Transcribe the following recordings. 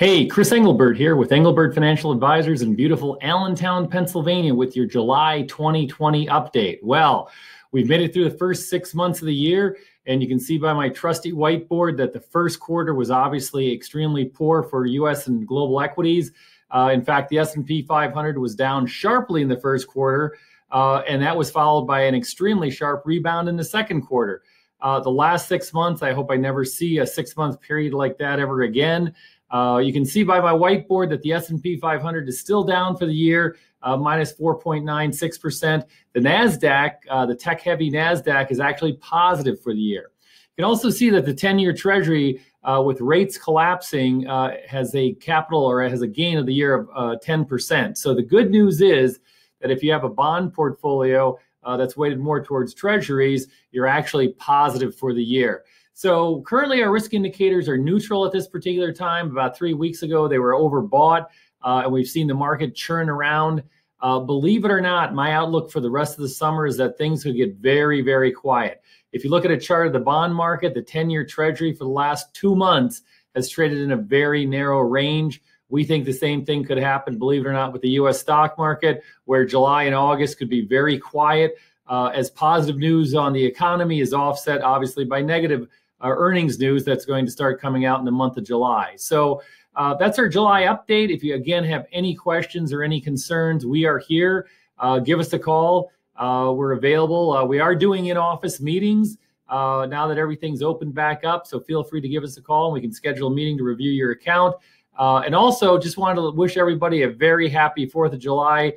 Hey, Chris Englebert here with Englebert Financial Advisors in beautiful Allentown, Pennsylvania with your July 2020 update. Well, we've made it through the first six months of the year, and you can see by my trusty whiteboard that the first quarter was obviously extremely poor for U.S. and global equities. Uh, in fact, the S&P 500 was down sharply in the first quarter, uh, and that was followed by an extremely sharp rebound in the second quarter. Uh, the last six months, I hope I never see a six-month period like that ever again. Uh, you can see by my whiteboard that the S&P 500 is still down for the year, uh, minus 4.96%. The NASDAQ, uh, the tech-heavy NASDAQ, is actually positive for the year. You can also see that the 10-year Treasury, uh, with rates collapsing, uh, has a capital or has a gain of the year of 10%. Uh, so the good news is that if you have a bond portfolio that's weighted more towards Treasuries, you're actually positive for the year. So currently, our risk indicators are neutral at this particular time. About three weeks ago, they were overbought, uh, and we've seen the market churn around. Uh, believe it or not, my outlook for the rest of the summer is that things could get very, very quiet. If you look at a chart of the bond market, the 10 year treasury for the last two months has traded in a very narrow range. We think the same thing could happen, believe it or not, with the US stock market, where July and August could be very quiet. Uh, as positive news on the economy is offset, obviously, by negative our earnings news that's going to start coming out in the month of July. So uh, that's our July update. If you again have any questions or any concerns, we are here. Uh, give us a call. Uh, we're available. Uh, we are doing in office meetings uh, now that everything's opened back up. So feel free to give us a call and we can schedule a meeting to review your account. Uh, and also, just wanted to wish everybody a very happy 4th of July.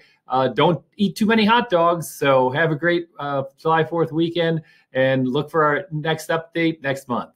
don't eat too many hot dogs. So have a great July 4th weekend and look for our next update next month.